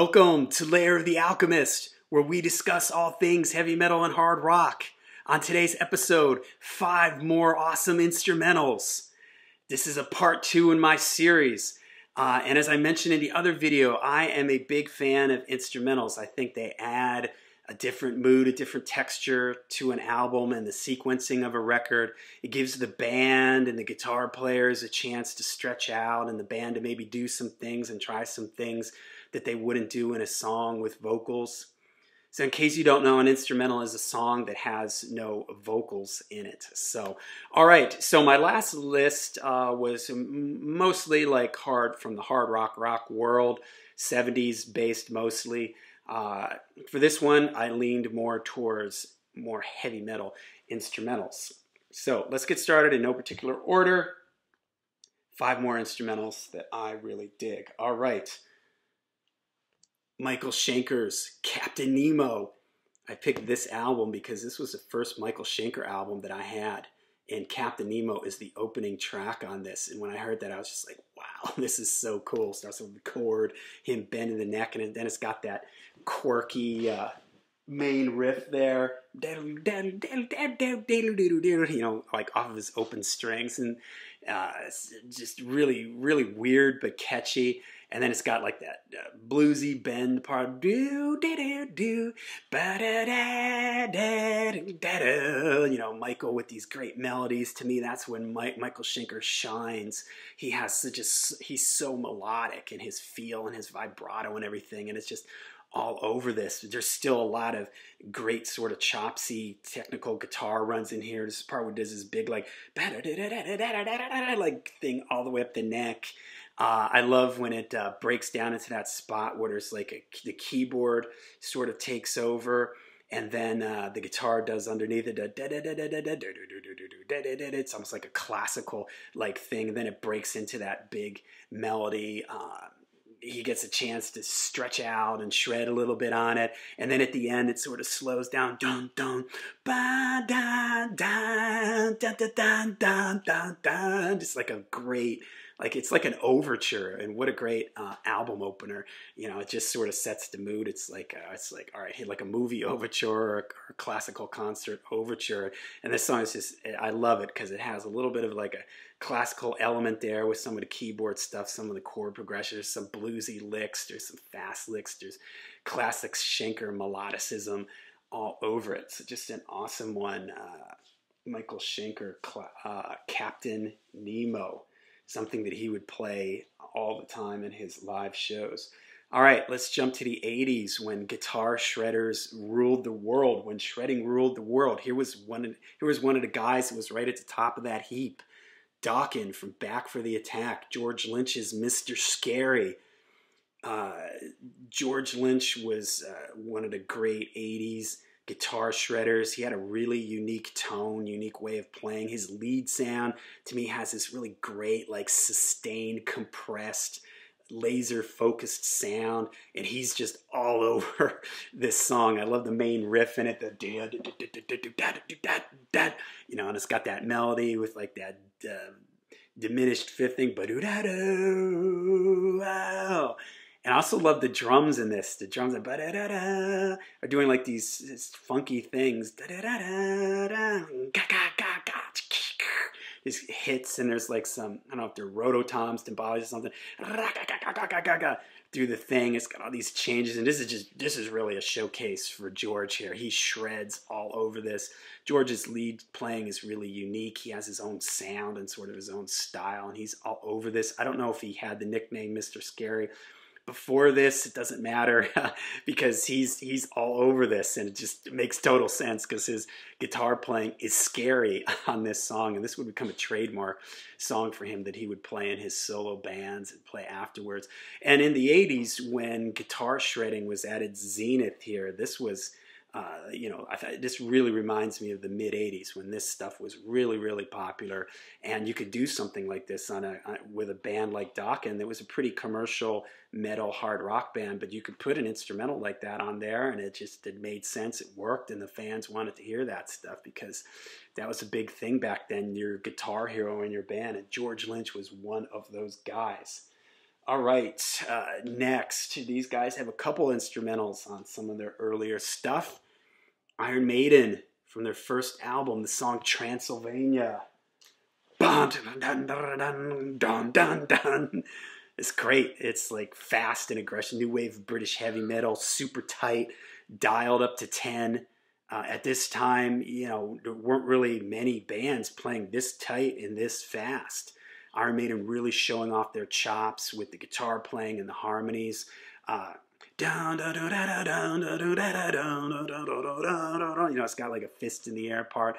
Welcome to Lair of the Alchemist, where we discuss all things heavy metal and hard rock. On today's episode, five more awesome instrumentals. This is a part two in my series. Uh, and as I mentioned in the other video, I am a big fan of instrumentals. I think they add a different mood, a different texture to an album and the sequencing of a record. It gives the band and the guitar players a chance to stretch out and the band to maybe do some things and try some things that they wouldn't do in a song with vocals. So, in case you don't know, an instrumental is a song that has no vocals in it. So, all right. So, my last list uh, was mostly like hard from the hard rock rock world, 70s based mostly. Uh, for this one, I leaned more towards more heavy metal instrumentals. So, let's get started in no particular order. Five more instrumentals that I really dig. All right. Michael Schenker's Captain Nemo. I picked this album because this was the first Michael Schenker album that I had. And Captain Nemo is the opening track on this. And when I heard that, I was just like, wow, this is so cool. Starts with the chord, him bending the neck, and then it's got that quirky uh, main riff there. You know, like off of his open strings. And uh, it's just really, really weird but catchy and then it's got like that uh, bluesy bend part. Do do do do ba da da da da da. You know, Michael with these great melodies. To me, that's when Mike, Michael Schenker shines. He has such a he's so melodic in his feel and his vibrato and everything, and it's just all over this. There's still a lot of great sort of chopsy technical guitar runs in here. This part where does this big like like thing all the way up the neck. Uh, I love when it uh, breaks down into that spot where there's like a, the keyboard sort of takes over, and then uh, the guitar does underneath it. It's almost like a classical like thing. Then it breaks into that big melody. he gets a chance to stretch out and shred a little bit on it, and then at the end it sort of slows down. Dun dun ba da da da da da da da da. Just like a great like it's like an overture and what a great uh, album opener. You know it just sort of sets the mood. It's like uh, it's like all right like a movie overture or a, or a classical concert overture. And this song is just i love it because it has a little bit of like a classical element there with some of the keyboard stuff some of the chord progressions some bluesy licks. There's some fast licks. There's classic schenker melodicism all over it. So just an awesome one uh, michael schenker uh, captain nemo something that he would play all the time in his live shows. All right, let's jump to the 80s when guitar shredders ruled the world, when shredding ruled the world. Here was one of, here was one of the guys that was right at the top of that heap. Dokken from Back for the Attack, George Lynch's Mr. Scary. Uh, George Lynch was uh, one of the great 80s guitar shredders. He had a really unique tone, unique way of playing. His lead sound to me has this really great, like sustained, compressed, laser focused sound, and he's just all over this song. I love the main riff in it, the you know, and it's got that melody with like that uh, diminished fifthing, but and I also love the drums in this. The drums are, are doing like these, funky things. These hits, and there's like some, I don't know if they're rototoms, timbales or something. Do the thing. It's got all these changes, and this is just, this is really a showcase for George here. He shreds all over this. George's lead playing is really unique. He has his own sound and sort of his own style, and he's all over this. I don't know if he had the nickname Mr. Scary before this it doesn't matter because he's he's all over this and it just makes total sense because his guitar playing is scary on this song. And this would become a trademark song for him that he would play in his solo bands and play afterwards. And in the 80s when guitar shredding was at its zenith here this was uh, you know, I this really reminds me of the mid '80s when this stuff was really, really popular, and you could do something like this on a on, with a band like Dokken. That was a pretty commercial metal hard rock band, but you could put an instrumental like that on there, and it just it made sense. It worked, and the fans wanted to hear that stuff because that was a big thing back then. Your guitar hero in your band, and George Lynch was one of those guys. All right, uh, next, these guys have a couple instrumentals on some of their earlier stuff. Iron Maiden from their first album, the song Transylvania. It's great. It's like fast and aggressive, new wave of British heavy metal, super tight, dialed up to 10. Uh, at this time, you know, there weren't really many bands playing this tight and this fast. Iron Maiden really showing off their chops with the guitar playing and the harmonies. Uh, you know, it's got like a fist in the air part.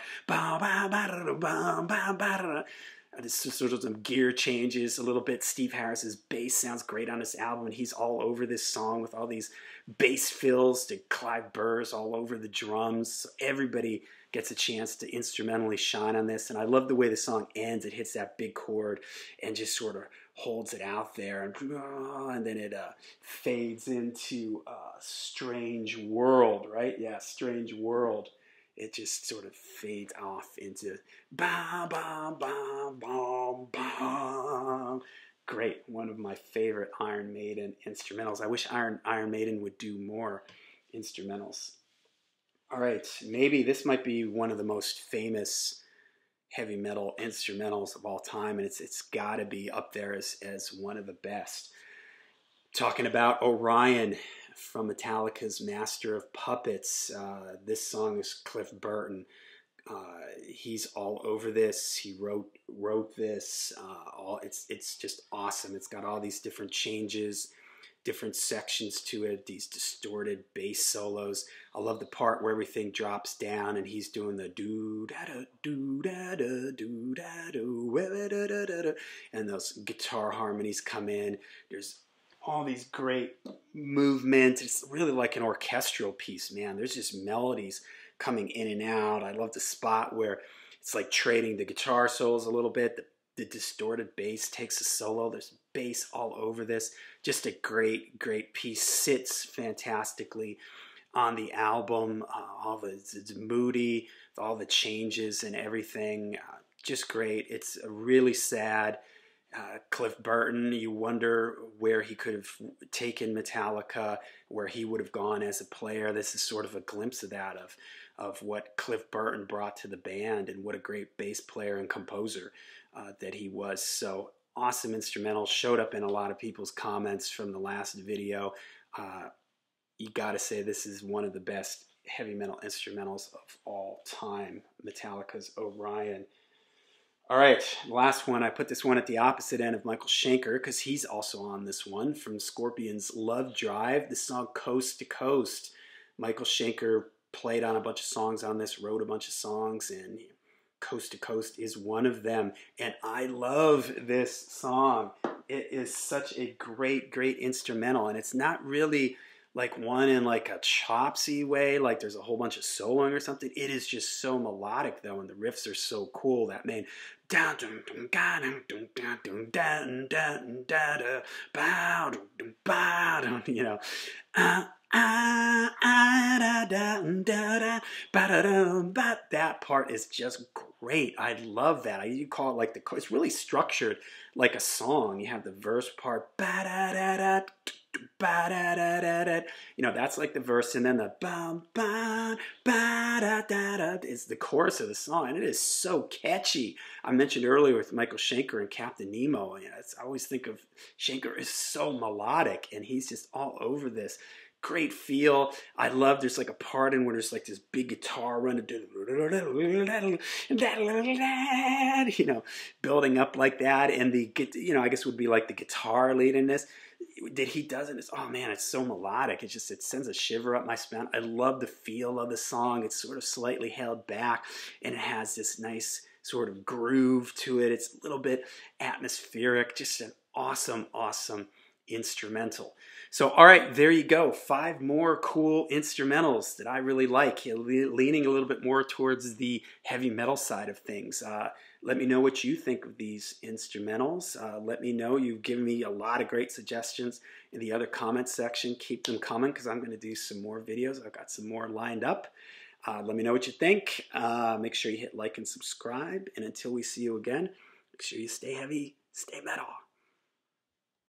There's sort of some gear changes a little bit. Steve Harris's bass sounds great on this album, and he's all over this song with all these bass fills to Clive Burr's all over the drums. So everybody gets a chance to instrumentally shine on this, and I love the way the song ends. It hits that big chord and just sort of holds it out there, and, and then it uh, fades into a strange world, right? Yeah, strange world it just sort of fades off into ba ba ba ba ba. Great, one of my favorite Iron Maiden instrumentals. I wish Iron Iron Maiden would do more instrumentals. All right, maybe this might be one of the most famous heavy metal instrumentals of all time, and it's it's got to be up there as as one of the best. Talking about Orion from Metallica's Master of Puppets. Uh, this song is Cliff Burton. Uh, he's all over this. He wrote wrote this. Uh, all it's it's just awesome. It's got all these different changes, different sections to it. These distorted bass solos. I love the part where everything drops down and he's doing the do da da do da da do da do and those guitar harmonies come in. There's all these great movements. It's really like an orchestral piece, man. There's just melodies coming in and out. I love the spot where it's like trading the guitar solos a little bit. The, the distorted bass takes a solo. There's bass all over this. Just a great, great piece. Sits fantastically on the album. Uh, all the it's moody, all the changes and everything. Uh, just great. It's a really sad uh, Cliff Burton, you wonder where he could have taken Metallica, where he would have gone as a player. This is sort of a glimpse of that, of, of what Cliff Burton brought to the band and what a great bass player and composer uh, that he was. So awesome instrumental, showed up in a lot of people's comments from the last video. Uh, you got to say this is one of the best heavy metal instrumentals of all time, Metallica's Orion. All right, last one. I put this one at the opposite end of Michael Schenker because he's also on this one from Scorpions Love Drive, the song Coast to Coast. Michael Schenker played on a bunch of songs on this, wrote a bunch of songs, and Coast to Coast is one of them. And I love this song. It is such a great, great instrumental, and it's not really like one in like a chopsy way, like there's a whole bunch of soloing or something. It is just so melodic though, and the riffs are so cool. That main you know. Uh, Ah, ah, that part is just great. I love that. I, you call it like the it's really structured like a song. You have the verse part you know, that's like the verse, and then the is the chorus of the song, and it is so catchy. I mentioned earlier with Michael Schenker and Captain Nemo. You know, I always think of Schenker is so melodic, and he's just all over this. Great feel. I love there's like a part in where there's like this big guitar running, you know, building up like that, and the you know I guess would be like the guitar lead in this Did he does it. It's oh man, it's so melodic. It just it sends a shiver up my spine. I love the feel of the song. It's sort of slightly held back, and it has this nice sort of groove to it. It's a little bit atmospheric. Just an awesome, awesome instrumental. So, all right, there you go. Five more cool instrumentals that I really like, leaning a little bit more towards the heavy metal side of things. Uh, let me know what you think of these instrumentals. Uh, let me know. You've given me a lot of great suggestions in the other comments section. Keep them coming because I'm going to do some more videos. I've got some more lined up. Uh, let me know what you think. Uh, make sure you hit like and subscribe. And until we see you again, make sure you stay heavy, stay metal.